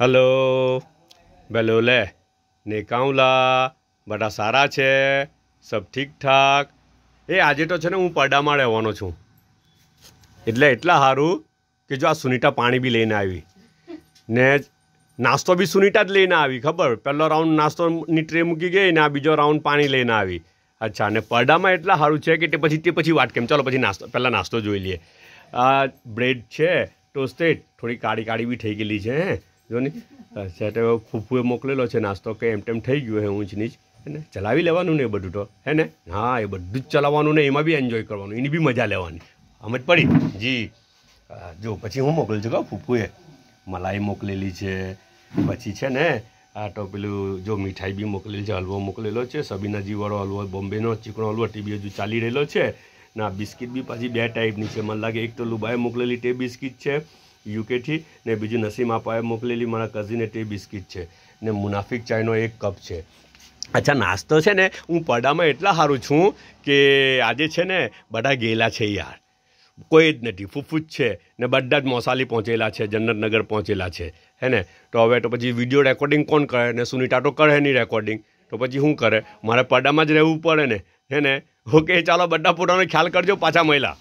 Hello. Bellow લે. ને કાઉલા બધા સારા છે. સબ ઠીક ઠાક એ આજે તો છે ને હું પડદામાં રહેવાનો છું. એટલે એટલા સારું કે જો આ સુનીતા પાણી બી લઈને આવી. ને નાસ્તો બી સુનીતા જ લઈને આવી, ખબર? પહેલો રાઉન્ડ નાસ્તોની ટ્રે મૂકી ગઈ ને આ બીજો રાઉન્ડ પાણી લઈને આવી. અચ્છા અને પડદામાં એટલા સારું છે કે તે પછી તે પછી વાત કેમ? ચાલો પછી નાસ્તો, પહેલાં નાસ્તો જોઈ લઈએ. આ બ્રેડ છે ટોસ્ટેડ થોડી કાળી કાળી બી થઈ ગયેલી છે જો ને તો ફૂફુએ મોકલેલો છે નાસ્તો કે એમ તેમ થઈ ગયો હે ઊંચ નીચ હે ને? ચલાવી લેવાનું ને એ બધું તો. હે ને? હા, એ બધું જ ચલાવવાનું ને એમાં બી એન્જોય કરવાનું. એની બી મજા લેવાની. સમજ પડી. જી. જો, પછી હું મોકલું છું કહું ફૂફુએ. મલાઈ મોકલેલી છે. પછી છે ને, આ તો પેલું જો મીઠાઈ બી મોકલેલી છે, હલવો મોકલેલો છે સબીનાજીવાળો હલવો, બોમ્બેનો ચીકણો હલવો ટીબી હજુ ચાલી રહેલો છે. ના બિસ્કિટ બી પાછી બે ટાઈપની છે. મને લાગે એક તો લુબાએ મોકલેલી, તે બિસ્કિટ છે. યુકેથી ને બીજું નસીમ આપાએ મોકલેલી મારા કઝિને તે બિસ્કિટ છે. ને મુનાફિક ચાયનો એક કપ છે. અચ્છા, નાસ્તો છે ને હું પડદામાં એટલા સારું છું કે આજે છે ને બધા ગયેલા છે યાર. કોઈ જ નથી, ફૂફૂજ છે ને બધા જ મોસાલી પહોંચેલા છે, જન્નતનગર પહોંચેલા છે. હે ને? તો હવે તો પછી વીડિયો રેકોર્ડિંગ કોણ કરે ને સુનિતા તો કરે નહીં રેકોર્ડિંગ તો પછી શું કરે? મારે પડદામાં જ રહેવું પડે ને. હે ને? ઓકે ચાલો, બધા પોતાનો ખ્યાલ કરજો પાછા મળ્યા